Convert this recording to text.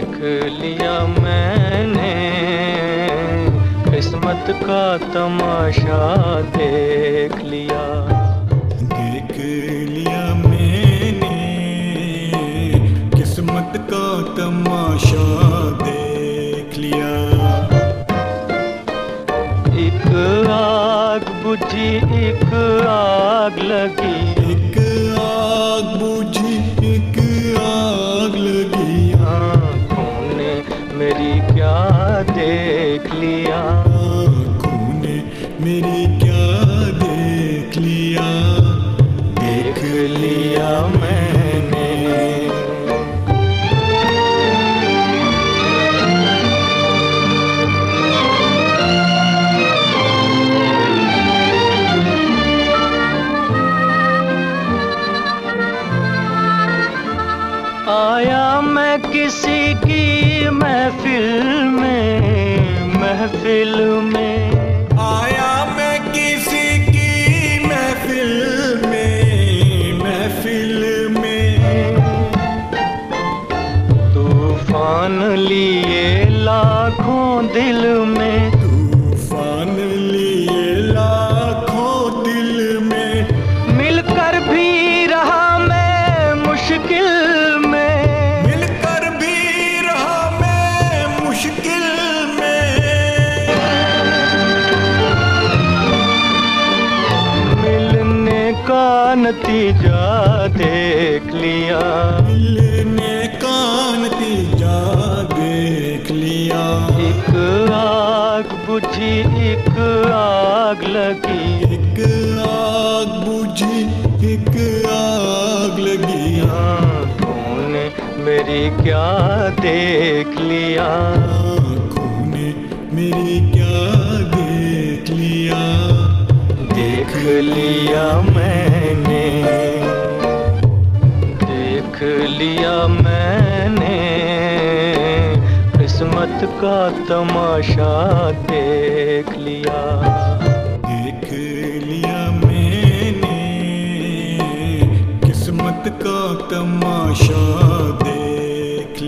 देख लिया मैंने किस्मत का तमाशा देख लिया। देख लिया मैंने किस्मत का तमाशा देख लिया। एक आग बुझी एक आग लगी। एक आग बुझी एक देख लिया। आँखों ने मेरी क्या देख लिया? देख लिया मैंने। आया मैं किसी की महफिल में। महफिल में। आया मैं किसी की महफिल में महफिल में। तूफ़ान लिए लाखों दिल में। तूफ़ान लिए लाखों दिल में। मिलकर भी रहा मैं मुश्किल का नतीजा देख लिया। मिलने का नतीजा देख लिया। एक आग बुझी एक आग लगी। एक आग बुझी एक आग लगी। आँखों ने मेरी क्या देख लिया। लिया मैंने। देख लिया मैंने। किस्मत का तमाशा देख लिया। देख लिया मैंने। किस्मत का तमाशा देख